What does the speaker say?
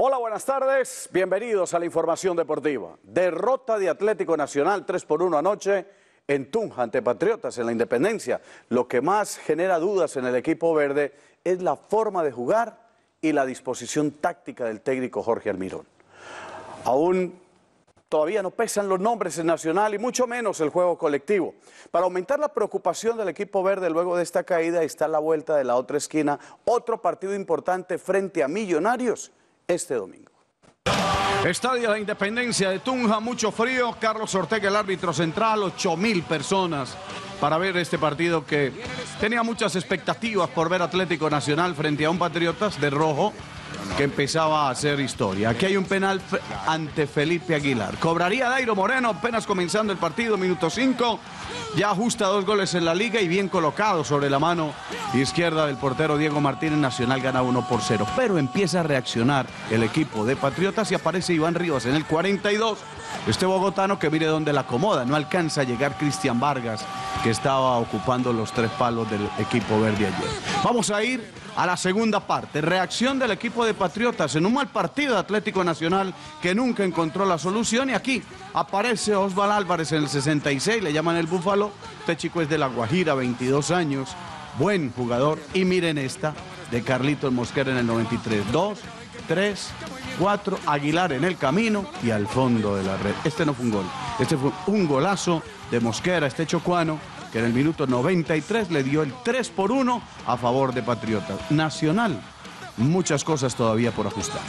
Hola, buenas tardes. Bienvenidos a la información deportiva. Derrota de Atlético Nacional 3 por 1 anoche en Tunja ante Patriotas en la Independencia. Lo que más genera dudas en el equipo verde es la forma de jugar y la disposición táctica del técnico Jorge Almirón. Aún todavía no pesan los nombres en Nacional y mucho menos el juego colectivo. Para aumentar la preocupación del equipo verde luego de esta caída está la vuelta de la otra esquina, otro partido importante frente a Millonarios este domingo. Estadio de la Independencia de Tunja, mucho frío. Carlos Ortega, el árbitro central, 8 mil personas para ver este partido que tenía muchas expectativas por ver Atlético Nacional frente a un Patriotas de rojo que empezaba a hacer historia. Aquí hay un penal ante Felipe Aguilar. Cobraría Dairo Moreno apenas comenzando el partido, minuto 5. Ya ajusta dos goles en la liga y bien colocado sobre la mano izquierda del portero Diego Martínez. Nacional gana 1 por 0. Pero empieza a reaccionar el equipo de Patriotas y aparece Iván Rivas en el 42. Este bogotano que mire dónde la acomoda. No alcanza a llegar Cristian Vargas, que estaba ocupando los tres palos del equipo verde ayer. Vamos a ir a la segunda parte. Reacción del equipo de Patriotas en un mal partido de Atlético Nacional que nunca encontró la solución. Y aquí aparece Osval Álvarez en el 66, le llaman el Búfalo. Este chico es de La Guajira, 22 años, buen jugador. Y miren esta de Carlitos Mosquera en el 93. 2, 3, 4, Aguilar en el camino y al fondo de la red. Este no fue un gol, este fue un golazo de Mosquera, este chocuano que en el minuto 93 le dio el 3 por 1 a favor de Patriota. Nacional, muchas cosas todavía por ajustar.